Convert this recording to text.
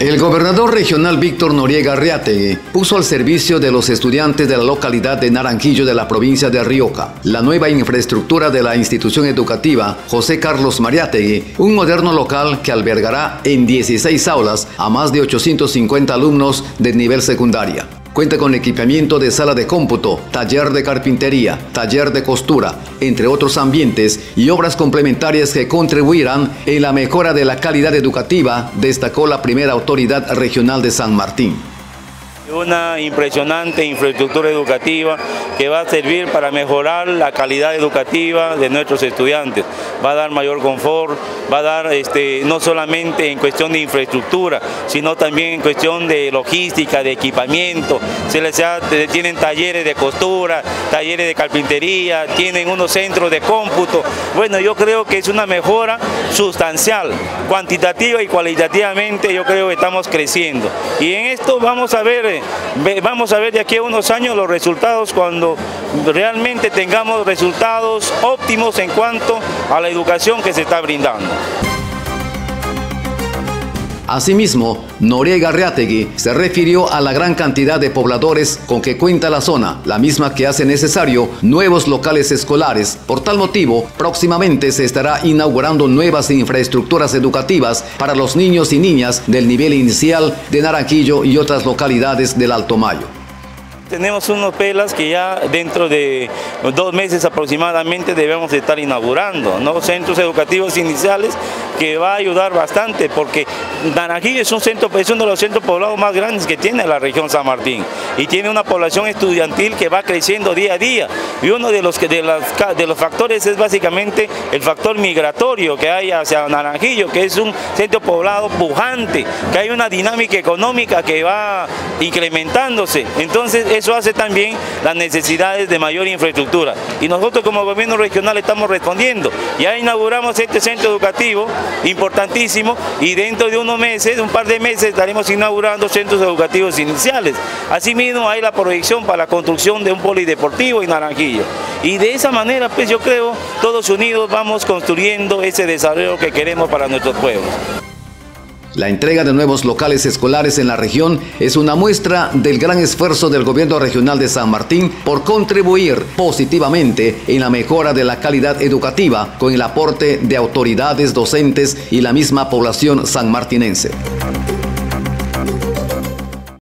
El gobernador regional Víctor Noriega Arriategui puso al servicio de los estudiantes de la localidad de Naranjillo de la provincia de Rioja la nueva infraestructura de la institución educativa José Carlos Mariátegui, un moderno local que albergará en 16 aulas a más de 850 alumnos de nivel secundaria. Cuenta con equipamiento de sala de cómputo, taller de carpintería, taller de costura, entre otros ambientes y obras complementarias que contribuirán en la mejora de la calidad educativa, destacó la primera autoridad regional de San Martín. Una impresionante infraestructura educativa que va a servir para mejorar la calidad educativa de nuestros estudiantes. Va a dar mayor confort, va a dar este, no solamente en cuestión de infraestructura, sino también en cuestión de logística, de equipamiento. Se les tienen talleres de costura, talleres de carpintería, tienen unos centros de cómputo. Bueno, yo creo que es una mejora sustancial, cuantitativa y cualitativamente yo creo que estamos creciendo. Y en esto vamos a ver, vamos a ver de aquí a unos años los resultados cuando realmente tengamos resultados óptimos en cuanto a la educación que se está brindando. Asimismo, Noriega Reategui se refirió a la gran cantidad de pobladores con que cuenta la zona, la misma que hace necesario nuevos locales escolares. Por tal motivo, próximamente se estará inaugurando nuevas infraestructuras educativas para los niños y niñas del nivel inicial de Naranquillo y otras localidades del Alto Mayo. Tenemos unos pelas que ya dentro de dos meses aproximadamente debemos estar inaugurando, ¿no? centros educativos iniciales que va a ayudar bastante porque Naranjillo es un centro, es uno de los centros poblados más grandes que tiene la región San Martín y tiene una población estudiantil que va creciendo día a día y uno de los, de, los factores es básicamente el factor migratorio que hay hacia Naranjillo, que es un centro poblado pujante, que hay una dinámica económica que va incrementándose, entonces eso hace también las necesidades de mayor infraestructura y nosotros como gobierno regional estamos respondiendo, ya inauguramos este centro educativo importantísimo y dentro de unos meses, un par de meses, estaremos inaugurando centros educativos iniciales. Asimismo hay la proyección para la construcción de un polideportivo en Naranjillo. Y de esa manera, pues yo creo, todos unidos vamos construyendo ese desarrollo que queremos para nuestros pueblos. La entrega de nuevos locales escolares en la región es una muestra del gran esfuerzo del gobierno regional de San Martín por contribuir positivamente en la mejora de la calidad educativa con el aporte de autoridades docentes y la misma población sanmartinense.